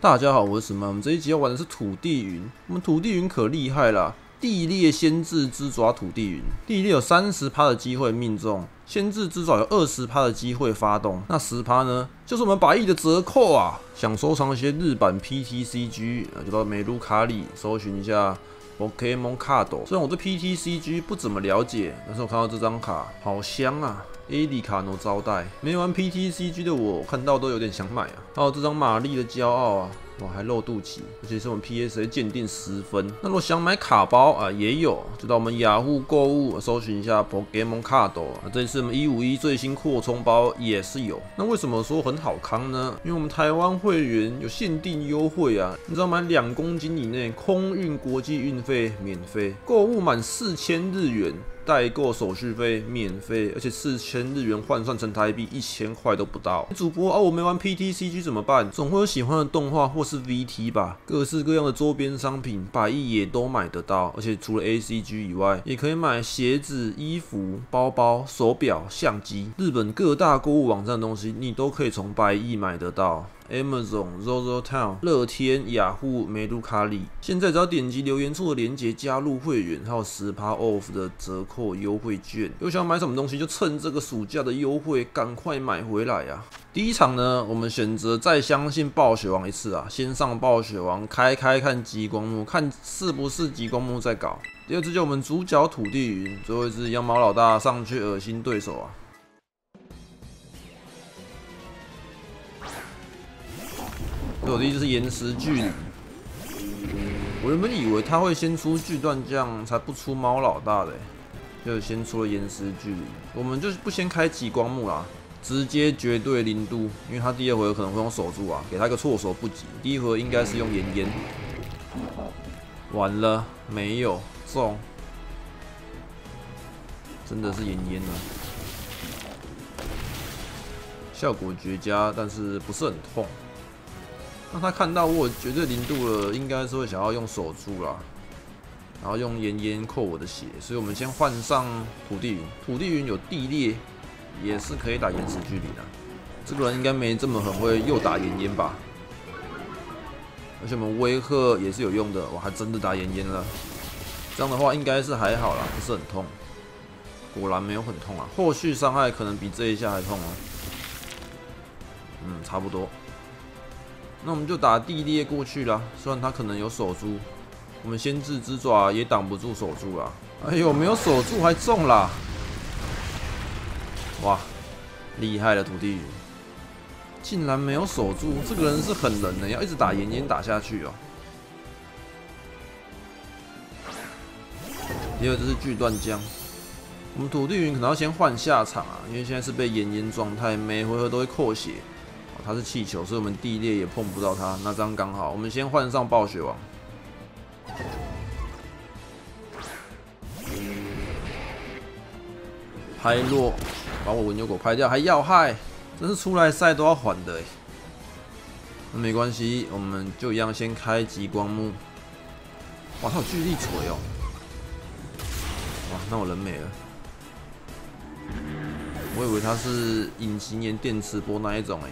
大家好，我是什么？我们这一集要玩的是土地云。我们土地云可厉害了，地裂先制之爪土地云。地裂有三十趴的机会命中，先制之爪有二十趴的机会发动。那十趴呢？就是我们百亿的折扣啊！想收藏一些日版 PTCG，就到美卢卡里搜寻一下 Pokemon Card。虽然我对 PTCG 不怎么了解，但是我看到这张卡好香啊！A 里卡诺招待，没玩 PTCG 的我看到都有点想买啊！还有这张玛丽的骄傲啊，哇，还露肚脐，而且是我们 PSA 鉴定十分。那如果想买卡包啊，也有，就到我们雅虎购物搜寻一下 Pokemon Card 啊，这次我们一五一最新扩充包也是有。那为什么说很好康呢？因为我们台湾会员有限定优惠啊，你知道买两公斤以内空运国际运费免费，购物满四千日元。代购手续费免费，而且四千日元换算成台币一千块都不到。主播啊，我没玩 PTCG 怎么办？总会有喜欢的动画或是 VT 吧？各式各样的周边商品，百亿也都买得到。而且除了 ACG 以外，也可以买鞋子、衣服、包包、手表、相机。日本各大购物网站的东西，你都可以从百亿买得到。Amazon、Zozo Town、乐天、雅虎、美卢卡里，现在只要点击留言处的链接加入会员，还有十趴 off 的折扣优惠券。有想买什么东西，就趁这个暑假的优惠，赶快买回来呀！第一场呢，我们选择再相信暴雪王一次啊，先上暴雪王开开看极光木，看是不是极光木在搞。第二只就我们主角土地云，最后一只羊毛老大上去恶心对手啊！我的意思是延时距离。我原本以为他会先出巨断将，才不出猫老大的，就先出了延时距离。我们就是不先开极光木啦，直接绝对零度，因为他第二回合可能会用守住啊，给他一个措手不及。第一回应该是用炎炎，完了没有中，真的是岩岩啊，效果绝佳，但是不是很痛。那他看到我绝对零度了，应该是会想要用手住啦，然后用炎炎扣我的血，所以我们先换上土地云。土地云有地裂，也是可以打延时距离的。这个人应该没这么很会又打炎炎吧？而且我们威吓也是有用的，我还真的打炎炎了。这样的话应该是还好啦，不是很痛。果然没有很痛啊，后续伤害可能比这一下还痛哦。嗯，差不多。那我们就打地裂过去了，虽然他可能有守住，我们先制之爪也挡不住守住了。哎呦，没有守住还中了！哇，厉害了土地鱼，竟然没有守住，这个人是很人呢，要一直打炎炎打下去哦。第二就是巨断江，我们土地云可能要先换下场啊，因为现在是被炎炎状态，每回合都会扣血。它是气球，所以我们地裂也碰不到它。那这样刚好，我们先换上暴雪王，拍落，把我文牛狗拍掉，还要害，真是出来赛都要还的那没关系，我们就一样先开极光木。哇，他有巨力锤哦！哇，那我人没了。我以为他是隐形岩电磁波那一种哎。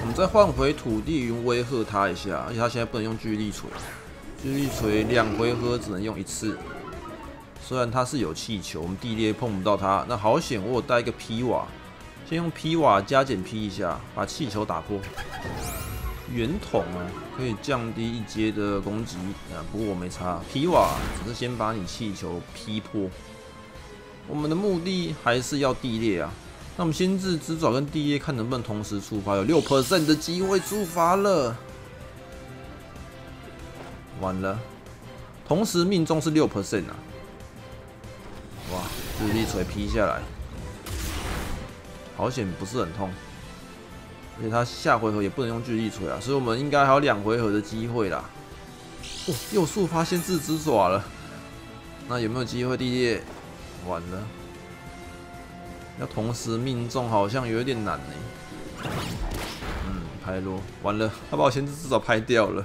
我们再换回土地云威吓他一下，而且他现在不能用巨力锤，巨力锤两回合只能用一次。虽然他是有气球，我们地裂碰不到他，那好险我有带一个劈瓦，先用劈瓦加减劈一下，把气球打破。圆筒啊，可以降低一阶的攻击啊，不过我没差，劈瓦只是先把你气球劈破。我们的目的还是要地裂啊。那我们先制之爪跟地裂看能不能同时触发，有六 percent 的机会触发了，完了，同时命中是六 percent 啊！哇，日力锤劈下来，好险不是很痛，而且他下回合也不能用巨力锤啊，所以我们应该还有两回合的机会啦。哦，又触发先制之爪了，那有没有机会地裂？完了。要同时命中好像有点难呢。嗯，拍落完了，他把我先知至少拍掉了。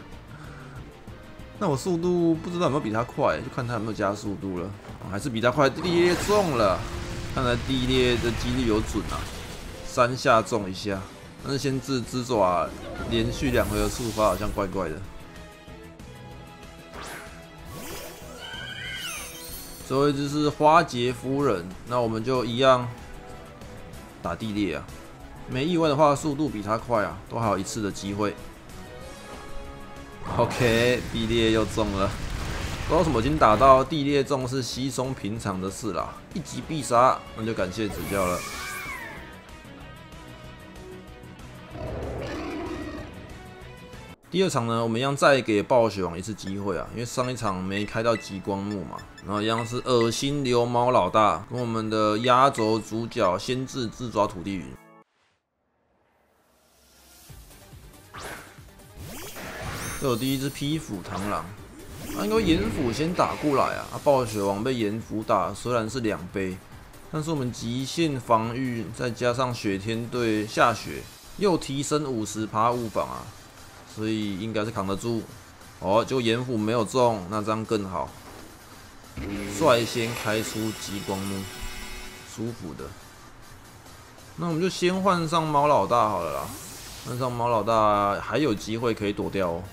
那我速度不知道有没有比他快，就看他有没有加速度了。还是比他快，地裂中了。看来地裂的几率有准啊，三下中一下。但是先知之爪连续两回合触发好像怪怪的。最后一只是花杰夫人，那我们就一样打地裂啊！没意外的话，速度比他快啊，都还有一次的机会。OK，地裂又中了，不知道什么已经打到地裂中是稀松平常的事啦，一击必杀，那就感谢指教了。第二场呢，我们一样再给暴雪王一次机会啊，因为上一场没开到极光木嘛，然后一样是恶心流氓老大跟我们的压轴主角先知自抓土地云。这有第一只披斧螳螂，啊，应该岩斧先打过来啊，啊，暴雪王被岩斧打，虽然是两杯，但是我们极限防御再加上雪天队下雪，又提升五十趴物防啊。所以应该是扛得住哦，就岩斧没有中，那这样更好。率先开出极光木，舒服的。那我们就先换上猫老大好了啦，换上猫老大还有机会可以躲掉哦。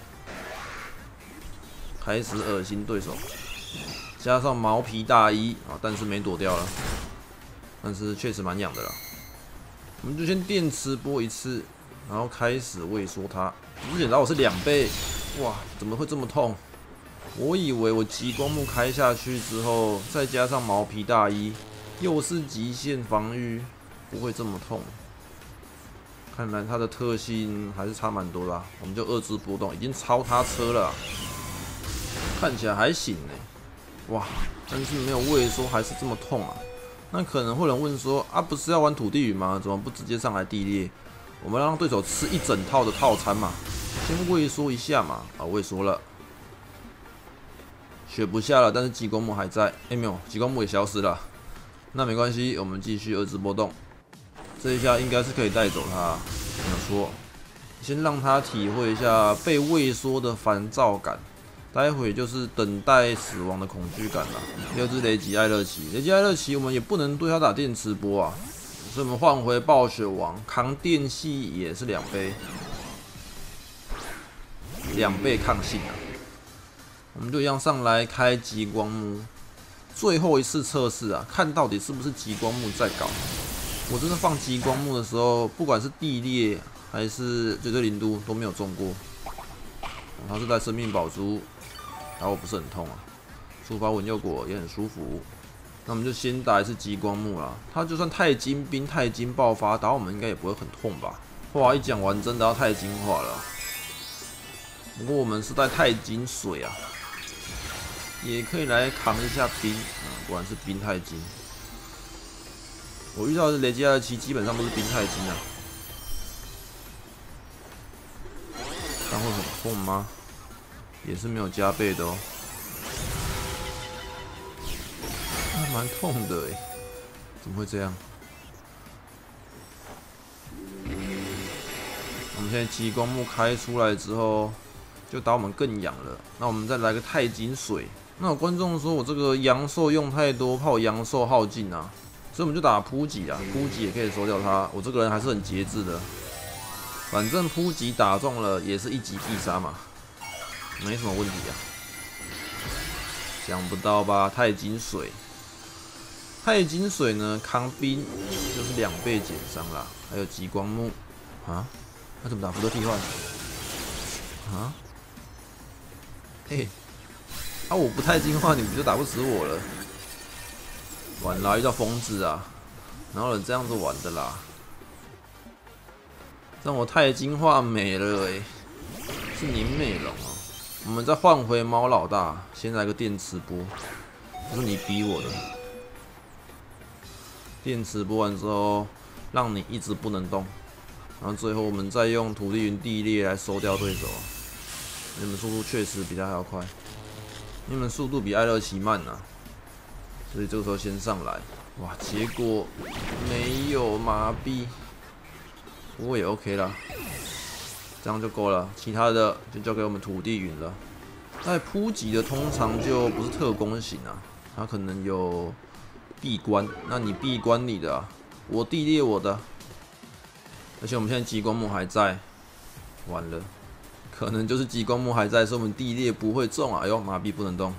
开始恶心对手，加上毛皮大衣啊，但是没躲掉了，但是确实蛮痒的啦。我们就先电磁波一次。然后开始畏缩他，不剪刀我是两倍，哇，怎么会这么痛？我以为我极光木开下去之后，再加上毛皮大衣，又是极限防御，不会这么痛。看来它的特性还是差蛮多的，我们就二次波动，已经超他车了，看起来还行呢。哇，但是没有畏缩还是这么痛啊？那可能会有人问说，啊，不是要玩土地雨吗？怎么不直接上来地裂？我们让对手吃一整套的套餐嘛，先畏缩一下嘛，啊，畏缩了，血不下了，但是激光木还在，哎没有，激光木也消失了，那没关系，我们继续二次波动，这一下应该是可以带走他，没有错，先让他体会一下被畏缩的烦躁感，待会就是等待死亡的恐惧感了。第二只雷吉艾乐奇，雷吉艾乐奇，我们也不能对他打电磁波啊。所以我们换回暴雪王，扛电系也是两倍，两倍抗性啊！我们就一样上来开极光木，最后一次测试啊，看到底是不是极光木在搞。我真的放极光木的时候，不管是地裂还是绝对零度都没有中过。他是带生命宝珠，然后不是很痛啊，触发稳右果也很舒服。那我们就先打一次激光木啦。他就算太金兵、太金爆发，打我们应该也不会很痛吧？话一讲完，真的要太金化了。不过我们是带太金水啊，也可以来扛一下冰啊。果然是冰太金。我遇到的雷吉二七基本上都是冰太金啊。但会很痛吗？也是没有加倍的哦。蛮痛的哎，怎么会这样？我们现在激光木开出来之后，就打我们更痒了。那我们再来个太极水。那有观众说我这个阳寿用太多，怕我阳寿耗尽啊，所以我们就打扑戟啊，扑戟也可以收掉它。我这个人还是很节制的，反正扑戟打中了也是一击必杀嘛，没什么问题啊。想不到吧？太极水。太金水呢，扛冰就是两倍减伤啦。还有极光木啊，他怎么打福特替换啊？嘿，啊我不太金化，你们就打不死我了？完了，遇到疯子啊！哪有人这样子玩的啦？让我钛金化没了哎，是宁美容啊！我们再换回猫老大，先来个电磁波，是你逼我的。电池播完之后，让你一直不能动，然后最后我们再用土地云地裂来收掉对手。你们速度确实比他还要快，你们速度比艾乐奇慢啊，所以这个时候先上来。哇，结果没有麻痹，不过也 OK 啦，这样就够了，其他的就交给我们土地云了。带铺级的通常就不是特工型啊，他可能有。闭关，那你闭关你的，啊我地裂我的。而且我们现在激光木还在，完了，可能就是激光木还在，所以我们地裂不会中啊！哎呦，麻痹不能动，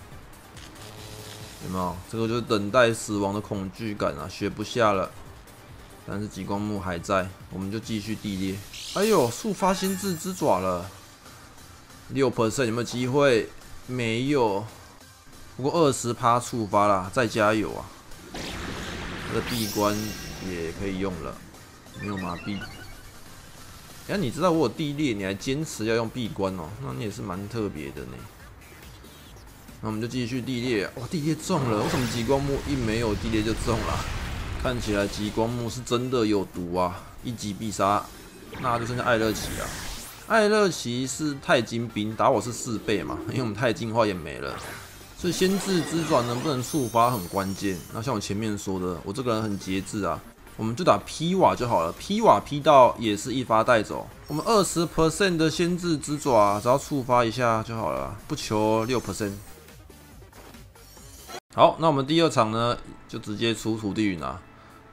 有没有？这个就是等待死亡的恐惧感啊，学不下了。但是激光木还在，我们就继续地裂。哎呦，触发心智之爪了，六 percent 有没有机会？没有，不过二十趴触发啦，再加油啊！这个闭关也可以用了，没有麻痹。哎，你知道我有地裂，你还坚持要用闭关哦？那你也是蛮特别的呢。那我们就继续地裂，哇，地裂中了！为什么极光木一没有地裂就中了？看起来极光木是真的有毒啊！一击必杀，那就剩下艾乐奇了。艾乐奇是钛金兵，打我是四倍嘛，因为我们钛金化也没了，所以先知之爪能不能触发很关键。那像我前面说的，我这个人很节制啊，我们就打劈瓦就好了劈瓦劈到也是一发带走。我们二十 percent 的先知之爪，只要触发一下就好了，不求六 percent。好，那我们第二场呢，就直接出土地云啊。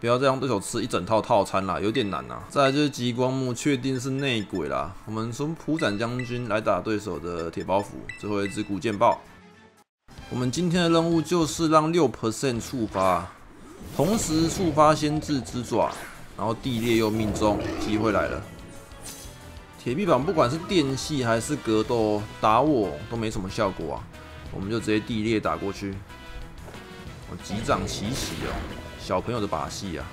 不要再让对手吃一整套套餐啦，有点难啊。再来就是极光木，确定是内鬼啦。我们从普斩将军来打对手的铁包袱，最后一只古剑豹。我们今天的任务就是让六 percent 触发，同时触发先制之爪，然后地裂又命中，机会来了。铁臂膀不管是电系还是格斗，打我都没什么效果啊，我们就直接地裂打过去。我击掌奇袭哦。小朋友的把戏啊，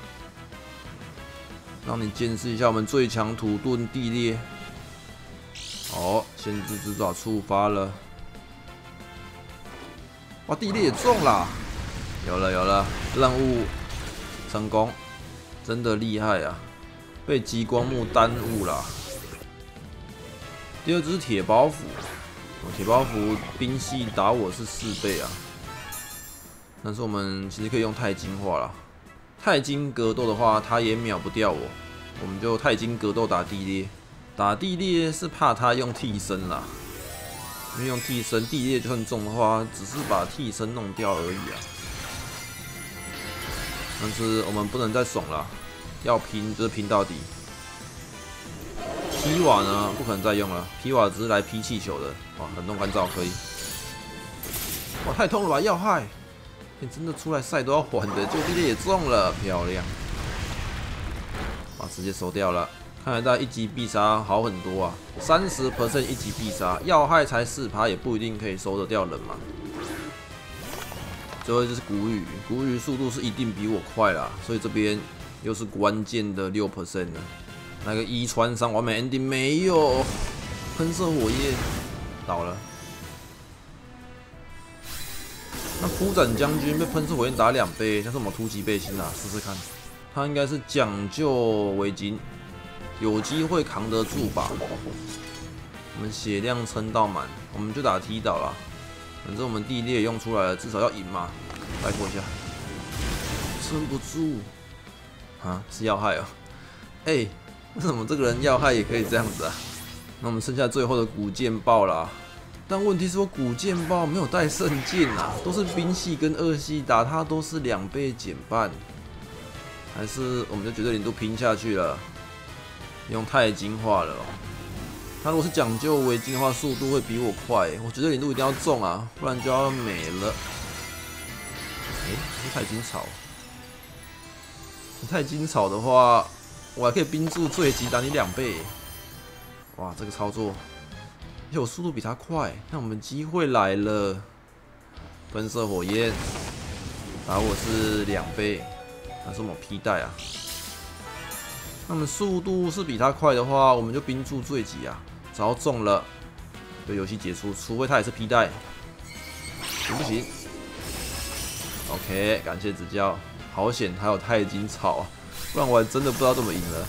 让你见识一下我们最强土遁地裂。好，先知之爪触发了，哇，地裂也中了，有了有了，任务成功，真的厉害啊！被激光木耽误了。第二只铁包袱，铁包袱兵系打我是四倍啊，但是我们其实可以用钛金化了。钛金格斗的话，他也秒不掉我，我们就钛金格斗打地裂，打地裂是怕他用替身啦，因为用替身地裂就算中的话，只是把替身弄掉而已啊。但是我们不能再怂了，要拼就是拼到底。劈瓦呢，不可能再用了，劈瓦只是来劈气球的，哇，冷冻干燥可以。哇，太痛了吧，要害！你真的出来赛都要还的，就地裂也中了，漂亮！啊，直接收掉了。看来大一级必杀好很多啊，三十 percent 一级必杀，要害才四趴，也不一定可以收得掉人嘛。最后就是古雨，古雨速度是一定比我快啦，所以这边又是关键的六 percent 了。那个一穿上完美 ending 没有，喷射火焰倒了。那铺展将军被喷射火焰打两倍，像是我们突击背心啊，试试看。他应该是讲究围巾，有机会扛得住吧？我们血量撑到满，我们就打踢倒了。反正我们地裂用出来了，至少要赢嘛。来过一下，撑不住啊！是要害啊！哎，为什么这个人要害也可以这样子啊？那我们剩下最后的古剑爆了。但问题是我古剑豹没有带圣剑啊，都是兵系跟二系打他都是两倍减半，还是我们就绝对零度拼下去了，用钛金化了。他如果是讲究围巾的话，速度会比我快，我觉得零度一定要中啊，不然就要没了。哎，是钛金草，钛金草的话，我还可以冰柱坠击打你两倍。哇，这个操作。而且我速度比他快，那我们机会来了。喷射火焰，打我是两倍，还是我么皮带啊？那么速度是比他快的话，我们就冰柱坠击啊！只要中了，就游戏结束。除非他也是皮带，行不行？OK，感谢指教。好险，还有钛金草啊，不然我还真的不知道怎么赢了。